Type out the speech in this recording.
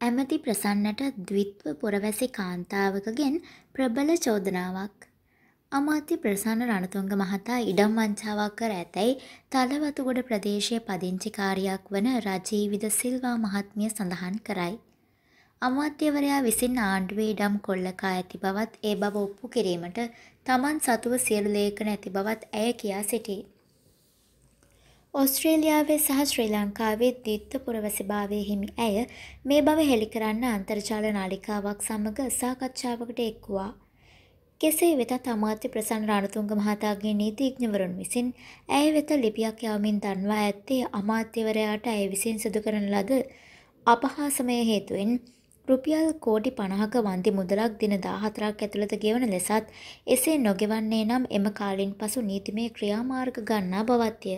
ඇමති ප්‍රසන්නට ද්විත්ව පුරවැසි කාන්තාවකගෙන් ප්‍රබල චෝදනාවක්. අමාත්‍ය ප්‍රසන්න රණතුංග මහතා ඉඩම් වංචාවක් කර ඇතැයි තලවතුගොඩ ප්‍රදේශයේ පදිංචිකාරියක් වන රජීවිද සිල්වා මහත්මිය සඳහන් කරයි. අමාත්‍යවරයා විසින් ආණ්ඩුවේ ඉඩම් කොල්ල කා ඇති බවත් ඒ බව ඔප්පු කිරීමට තමන් සතුව සියලු ලේඛන ඇති බවත් ඇය කියා සිටී. ඕස්ට්‍රේලියාවේ සහ ශ්‍රී ලංකාවේ ද්විත්ව පුරවැසිභාවය හිමි ඇය මේ බව හෙළි කරන්න අන්තර්ජාල නාලිකාවක් සමග සාකච්ඡාවකට එක් වූවා. කෙසේ වෙතත් අමාත්‍ය ප්‍රසන්න රණතුංග මහතාගේ නීතිඥවරුන් විසින් ඇය වෙත ලිපියක් යවමින් දන්වා ඇත්තේ අමාත්‍යවරයාට ඇය විසින් සිදු කරන ලද අපහාසමය හේතුවෙන් රුපියල් කෝටි පණහක වන්දි මුදලක් දින දාහතරක් ඇතුළත ගෙවන ලෙසත් එසේ නොගෙවන්නේ නම් එම කාලෙන් පසු නීතිමය ක්‍රියාමාර්ග ගන්නා බවත්ය.